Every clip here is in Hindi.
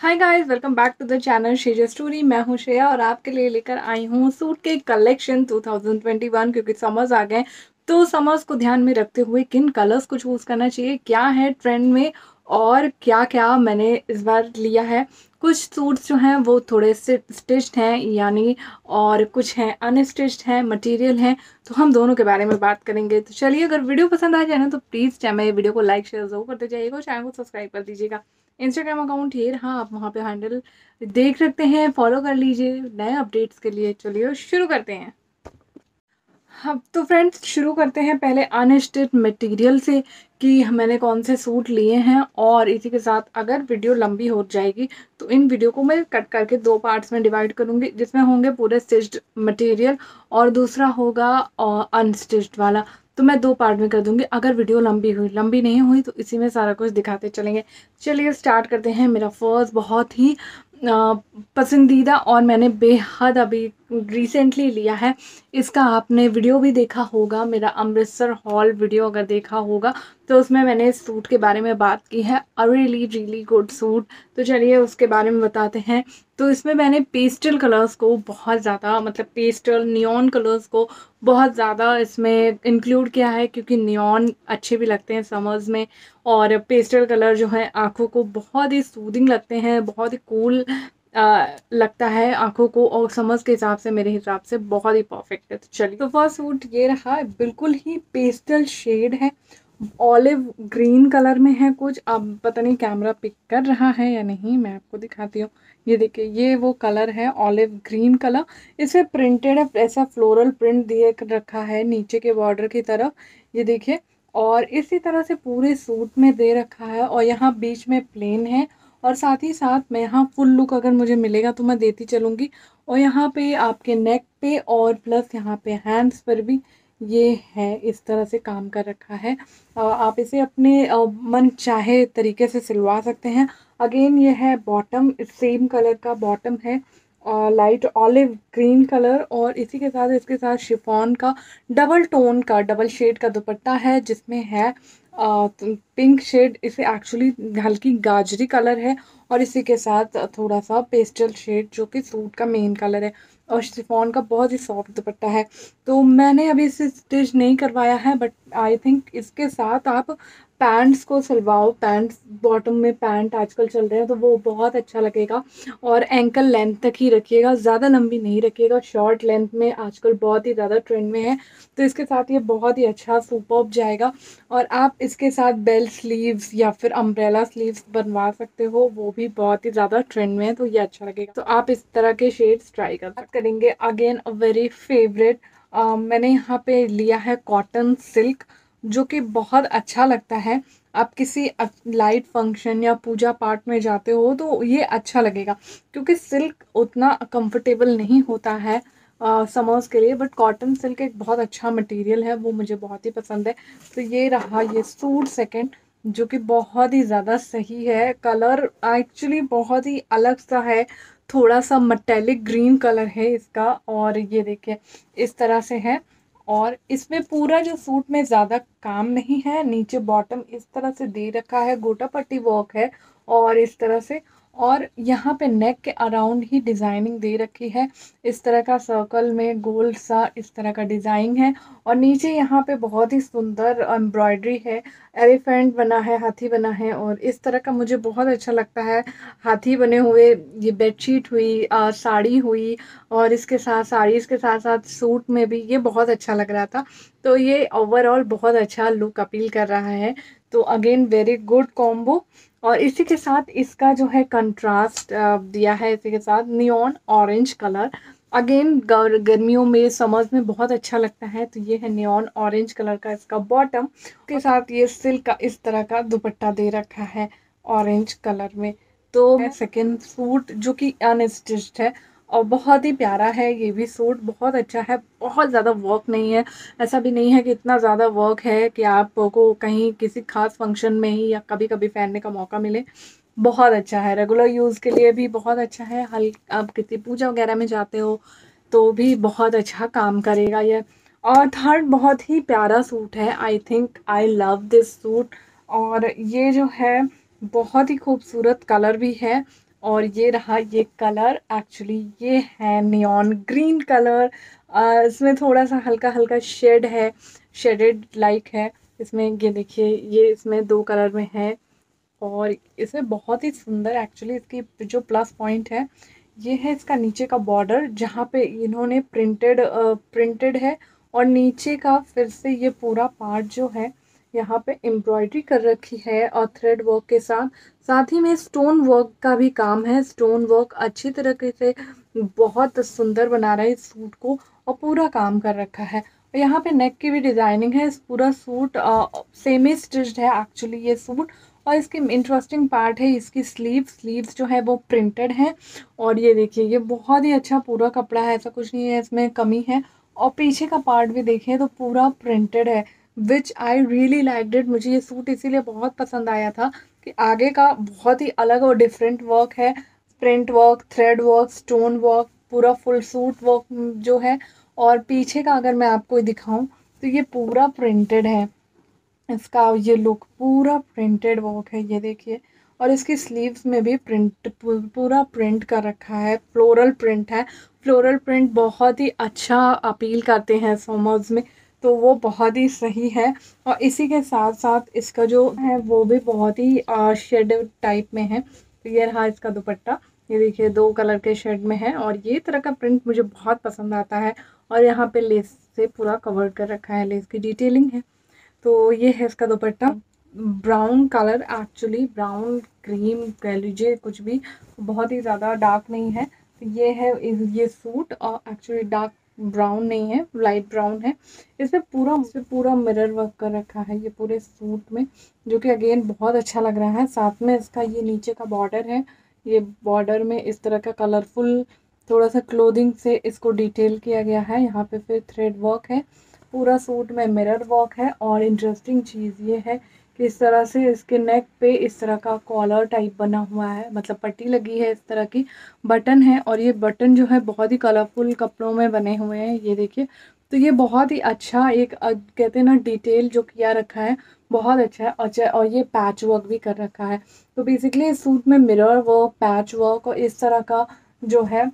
Hi guys welcome back to the channel शेजा story मैं हूँ श्रेया और आपके लिए लेकर आई हूँ सूट के कलेक्शन 2021 क्योंकि समर्स आ गए तो समर्स को ध्यान में रखते हुए किन कलर्स को चूज़ करना चाहिए, क्या है ट्रेंड में और क्या क्या मैंने इस बार लिया है। कुछ सूट्स जो हैं वो थोड़े स्टिच्ड हैं, यानी और कुछ हैं अनस्टिच्ड हैं मटेरियल हैं। तो हम दोनों के बारे में बात करेंगे। तो चलिए, अगर वीडियो पसंद आ जाए ना तो प्लीज़ मेरे वीडियो को लाइक शेयर ज़रूर करते जाइएगा और चैनल को सब्सक्राइब कर दीजिएगा। इंस्टाग्राम अकाउंट है हाँ आप वहाँ पे हैंडल देख सकते हैं फॉलो कर लीजिए नए अपडेट्स के लिए। चलिए, शुरू करते हैं। हाँ तो फ्रेंड्स शुरू करते हैं पहले अनस्टिच मटेरियल से कि मैंने कौन से सूट लिए हैं और इसी के साथ अगर वीडियो लंबी हो जाएगी तो इन वीडियो को मैं कट करके दो पार्ट्स में डिवाइड करूँगी, जिसमें होंगे पूरे स्टिच्ड मटेरियल और दूसरा होगा अनस्टिच्ड वाला। तो मैं दो पार्ट में कर दूँगी। अगर वीडियो लंबी हुई, लंबी नहीं हुई तो इसी में सारा कुछ दिखाते चलेंगे। चलिए स्टार्ट करते हैं। मेरा फ़र्स्ट बहुत ही पसंदीदा और मैंने बेहद अभी रिसेंटली लिया है। इसका आपने वीडियो भी देखा होगा। मेरा अमृतसर हॉल वीडियो अगर देखा होगा तो उसमें मैंने इस सूट के बारे में बात की है a really really good suit तो चलिए उसके बारे में बताते हैं। तो इसमें मैंने पेस्टल कलर्स को बहुत ज़्यादा मतलब पेस्टल नियॉन कलर्स को बहुत ज़्यादा इसमें इंक्लूड किया है क्योंकि नियॉन अच्छे भी लगते हैं समर्स में और पेस्टल कलर जो है आँखों को बहुत ही सूदिंग लगते हैं बहुत ही कूल आ, लगता है आँखों को और समझ के हिसाब से मेरे हिसाब से बहुत ही परफेक्ट है। तो चलिए तो फ़र्स्ट सूट ये रहा बिल्कुल ही पेस्टल शेड है। ऑलिव ग्रीन कलर में है कुछ। अब पता नहीं कैमरा पिक कर रहा है या नहीं, मैं आपको दिखाती हूँ। ये देखिए, ये वो कलर है ऑलिव ग्रीन कलर इसे प्रिंटेड है, ऐसा फ्लोरल प्रिंट दिए रखा है नीचे के बॉर्डर की तरफ़। ये देखिए, और इसी तरह से पूरे सूट में दे रखा है और यहाँ बीच में प्लेन है। और साथ ही साथ मैं यहाँ फुल लुक अगर मुझे मिलेगा तो मैं देती चलूँगी। और यहाँ पे आपके नेक पे और प्लस यहाँ पे हैंड्स पर भी ये है, इस तरह से काम कर रखा है। आप इसे अपने मन चाहे तरीके से सिलवा सकते हैं। अगेन, ये है बॉटम सेम कलर का बॉटम है। लाइट ऑलिव ग्रीन कलर और इसी के साथ, इसके साथ शिफॉन का डबल टोन का डबल शेड का दुपट्टा है, जिसमें है पिंक शेड इसे एक्चुअली हल्की गाजरी कलर है और इसी के साथ थोड़ा सा पेस्टल शेड जो कि सूट का मेन कलर है। और शिफॉन का बहुत ही सॉफ्ट दुपट्टा है। तो मैंने अभी इसे स्टिच नहीं करवाया है बट आई थिंक इसके साथ आप पैंट्स को सिलवाओ, पैंट्स बॉटम में पैंट आजकल चल रहे हैं तो वो बहुत अच्छा लगेगा। और एंकल लेंथ तक ही रखिएगा, ज़्यादा लंबी नहीं रखिएगा शॉर्ट लेंथ में आजकल बहुत ही ज़्यादा ट्रेंड में है तो इसके साथ ये बहुत ही अच्छा सुपअप जाएगा। और आप इसके साथ बेल स्लीव्स या फिर अम्ब्रेला स्लीव्स बनवा सकते हो, वो भी बहुत ही ज़्यादा ट्रेंड में है तो ये अच्छा लगेगा। तो आप इस तरह के शेड्स ट्राई कर करेंगे अगेन अ वेरी फेवरेट मैंने यहाँ पे लिया है कॉटन सिल्क जो कि बहुत अच्छा लगता है। आप किसी लाइट फ़ंक्शन या पूजा पाठ में जाते हो तो ये अच्छा लगेगा, क्योंकि सिल्क उतना कंफर्टेबल नहीं होता है समर्स के लिए बट कॉटन सिल्क एक बहुत अच्छा मटेरियल है, वो मुझे बहुत ही पसंद है। तो ये रहा ये सूट सेकंड जो कि बहुत ही ज़्यादा सही है। कलर एक्चुअली बहुत ही अलग सा है, थोड़ा सा मटेलिक ग्रीन कलर है इसका, और ये देखिए, इस तरह से है। और इसमें पूरा जो सूट में ज़्यादा काम नहीं है, नीचे बॉटम इस तरह से दे रखा है, गोटा पट्टी वर्क है और इस तरह से। और यहाँ पे नेक के अराउंड ही डिज़ाइनिंग दे रखी है। इस तरह का सर्कल में गोल सा इस तरह का डिज़ाइन है। और नीचे यहाँ पे बहुत ही सुंदर एम्ब्रॉयडरी है। एलिफेंट बना है हाथी बना है और इस तरह का मुझे बहुत अच्छा लगता है। हाथी बने हुए ये बेडशीट हुई आ, साड़ी हुई और इसके साथ साड़ी इसके साथ साथ सूट में भी ये बहुत अच्छा लग रहा था। तो ये ओवरऑल बहुत अच्छा लुक अपील कर रहा है। तो अगेन वेरी गुड कॉम्बो और इसी के साथ इसका जो है कंट्रास्ट दिया है इसी के साथ नियॉन ऑरेंज कलर अगेन गर्मियों में समर्स में बहुत अच्छा लगता है तो ये है नियॉन ऑरेंज कलर का इसका बॉटम के साथ ये सिल्क का इस तरह का दुपट्टा दे रखा है ऑरेंज कलर में। तो सेकेंड सूट जो कि अनस्टिच्ड है, और बहुत ही प्यारा है ये भी सूट बहुत अच्छा है, बहुत ज़्यादा वर्क नहीं है। ऐसा भी नहीं है कि इतना ज़्यादा वर्क है कि आपको कहीं किसी खास फ़ंक्शन में ही या कभी कभी पहनने का मौका मिले। बहुत अच्छा है। रेगुलर यूज़ के लिए भी बहुत अच्छा है। हल, आप किसी पूजा वगैरह में जाते हो तो भी बहुत अच्छा काम करेगा ये। और थर्ड बहुत ही प्यारा सूट है। I think I love this suit और ये जो है, बहुत ही खूबसूरत कलर भी है। और ये रहा ये कलर एक्चुअली ये है नियॉन ग्रीन कलर इसमें थोड़ा सा हल्का हल्का शेड है। शेडेड लाइक है। इसमें ये देखिए, ये इसमें दो कलर में है। और इसे बहुत ही सुंदर एक्चुअली इसकी जो प्लस पॉइंट है, ये है इसका नीचे का बॉर्डर जहाँ पे इन्होंने प्रिंटेड प्रिंटेड है और नीचे का फिर से ये पूरा पार्ट जो है, यहाँ पे एम्ब्रॉयडरी कर रखी है और थ्रेड वर्क के साथ। साथ ही में स्टोन वर्क का भी काम है। स्टोन वर्क अच्छी तरीके से बहुत सुंदर बना रहा है इस सूट को और पूरा काम कर रखा है। और यहाँ पे नेक की भी डिज़ाइनिंग है। इस पूरा सूट सेम स्टिच्ड है एक्चुअली ये सूट और इसकी इंटरेस्टिंग पार्ट है, इसकी स्लीव स्लीव्स जो है वो प्रिंटेड हैं। और ये देखिए, ये बहुत ही अच्छा पूरा कपड़ा है, ऐसा कुछ नहीं है, इसमें कमी है। और पीछे का पार्ट भी देखें तो पूरा प्रिंटेड है विच आई रियली लाइक डिट मुझे ये सूट इसीलिए बहुत पसंद आया था कि आगे का बहुत ही अलग और डिफरेंट वर्क है। Print work thread work stone work पूरा फुल सूट वर्क जो है। और पीछे का अगर मैं आपको दिखाऊँ तो ये पूरा प्रिंटेड है। इसका ये लुक पूरा प्रिंटेड वर्क है, ये देखिए। और इसकी स्लीव्स में भी प्रिंट पूरा प्रिंट कर रखा है फ्लोरल प्रिंट है। फ्लोरल प्रिंट बहुत ही अच्छा अपील करते हैं समर्स में तो वो बहुत ही सही है। और इसी के साथ साथ इसका जो है, वो भी बहुत ही शेड टाइप में है। तो ये रहा इसका दुपट्टा। ये देखिए, दो कलर के शेड में है और ये तरह का प्रिंट मुझे बहुत पसंद आता है। और यहाँ पे लेस से पूरा कवर कर रखा है लेस की डिटेलिंग है। तो ये है इसका dupatta. Brown colour actually brown cream कह लीजिए, कुछ भी। बहुत ही ज़्यादा डार्क नहीं है। तो ये है ये सूट और एक्चुअली डार्क ब्राउन नहीं है लाइट ब्राउन है। इसमें पूरा इसमें पूरा मिरर वर्क कर रखा है ये पूरे सूट में, जो कि अगेन बहुत अच्छा लग रहा है। साथ में इसका ये नीचे का बॉर्डर है। ये बॉर्डर में इस तरह का कलरफुल थोड़ा सा क्लोथिंग से इसको डिटेल किया गया है। यहाँ पे फिर थ्रेड वर्क है। पूरा सूट में मिरर वर्क है और इंटरेस्टिंग चीज़ ये है कि इस तरह से इसके नेक पे इस तरह का कॉलर टाइप बना हुआ है। मतलब पट्टी लगी है इस तरह की। बटन है और ये बटन जो है बहुत ही कलरफुल कपड़ों में बने हुए हैं, ये देखिए। तो ये बहुत ही अच्छा एक कहते हैं ना डिटेल जो किया रखा है, बहुत अच्छा है। अच्छा और ये पैच वर्क भी कर रखा है। तो बेसिकली इस सूट में मिरर वर्क पैच वर्क और इस तरह का जो है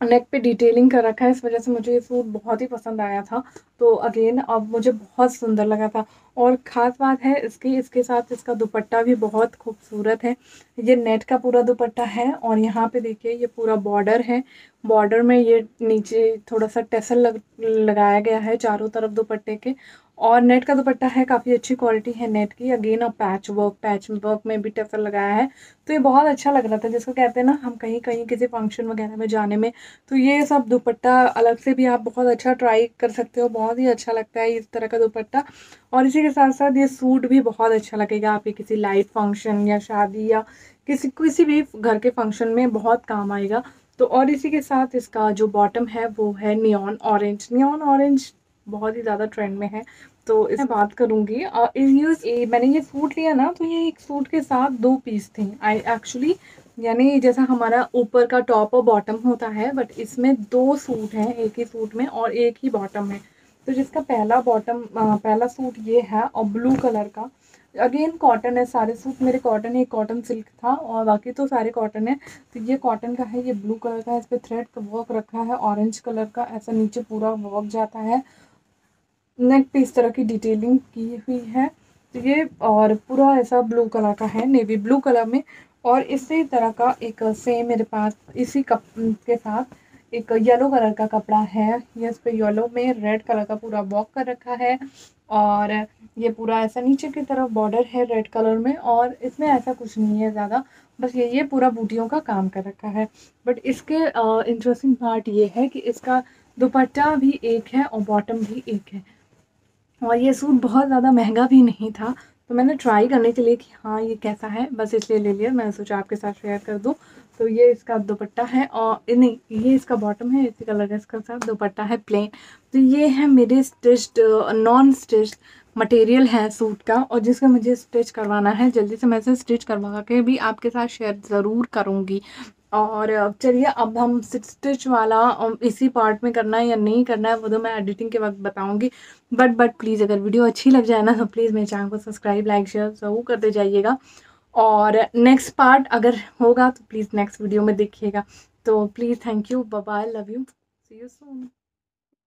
नेक पे डिटेलिंग कर रखा है। इस वजह से मुझे ये सूट बहुत ही पसंद आया था। तो अगेन अब मुझे बहुत सुंदर लगा था। और ख़ास बात है, इसकी, इसके साथ इसका दुपट्टा भी बहुत खूबसूरत है। ये नेट का पूरा दुपट्टा है और यहाँ पे देखिए ये पूरा बॉर्डर है। बॉर्डर में ये नीचे थोड़ा सा टेसल लग, लगाया गया है चारों तरफ़ दुपट्टे के। और नेट का दुपट्टा है, काफ़ी अच्छी क्वालिटी है नेट की। अगेन और पैच वर्क पैच वर्क में भी टेफर लगाया है। तो ये बहुत अच्छा लग रहा था, जिसको कहते हैं ना, हम कहीं कहीं किसी फ़ंक्शन वगैरह में जाने में। तो ये सब दुपट्टा अलग से भी आप बहुत अच्छा ट्राई कर सकते हो, बहुत ही अच्छा लगता है इस तरह का दुपट्टा। और इसी के साथ साथ ये सूट भी बहुत अच्छा लगेगा आपके किसी लाइट फ़ंक्शन या शादी या किसी किसी भी घर के फ़ंक्शन में बहुत काम आएगा। तो और इसी के साथ इसका जो बॉटम है वो है नियॉन ऑरेंज नियॉन ऑरेंज बहुत ही ज़्यादा ट्रेंड में है। तो इसमें बात करूँगी ये मैंने ये सूट लिया ना तो ये एक सूट के साथ दो पीस थे। आई एक्चुअली यानी जैसा हमारा ऊपर का टॉप और बॉटम होता है बट इसमें दो सूट हैं एक ही सूट में और एक ही बॉटम है तो जिसका पहला बॉटम पहला सूट ये है और ब्लू कलर का। अगेन कॉटन है, सारे सूट मेरे कॉटन है कॉटन सिल्क था और बाकी तो सारे कॉटन है। तो ये कॉटन का है, ये ब्लू कलर का है, इस पर थ्रेड का वर्क रखा है ऑरेंज कलर का, ऐसा नीचे पूरा वर्क जाता है। नेक पे इस तरह की डिटेलिंग की हुई है। तो ये और पूरा ऐसा ब्लू कलर का है नेवी ब्लू कलर में। और इसी तरह का एक सेम मेरे पास, इसी कप के साथ एक येलो कलर का कपड़ा है। ये इस पर येलो में रेड कलर का पूरा वॉक कर रखा है और ये पूरा ऐसा नीचे की तरफ़ बॉर्डर है रेड कलर में और इसमें ऐसा कुछ नहीं है ज़्यादा। बस ये ये पूरा बूटियों का काम कर रखा है। बट इसके इंटरेस्टिंग पार्ट ये है कि इसका दुपट्टा भी एक है और बॉटम भी एक है। और ये सूट बहुत ज़्यादा महँगा भी नहीं था। तो मैंने ट्राई करने के लिए कि हाँ ये कैसा है? बस इसलिए ले लिया, मैंने सोचा आपके साथ शेयर कर दूँ। तो ये इसका दुपट्टा है और नहीं, ये इसका बॉटम है, इसी कलर का इसका साथ, दुपट्टा है प्लेन तो ये है मेरे स्टिच्ड नॉन स्टिच्ड मटेरियल है सूट का और जिसका मुझे स्टिच करवाना है। जल्दी से मैं इसे स्टिच करवा के भी आपके साथ शेयर ज़रूर करूँगी। और चलिए अब हम सिक्स स्टिच वाला इसी पार्ट में करना है या नहीं करना है वो तो मैं एडिटिंग के वक्त बताऊँगी। बट बट प्लीज़ अगर वीडियो अच्छी लग जाए ना तो प्लीज़ मेरे चैनल को सब्सक्राइब लाइक शेयर ज़रूर करते जाइएगा। और नेक्स्ट पार्ट अगर होगा तो प्लीज़ नेक्स्ट वीडियो में देखिएगा। तो please thank you bye love you see you soon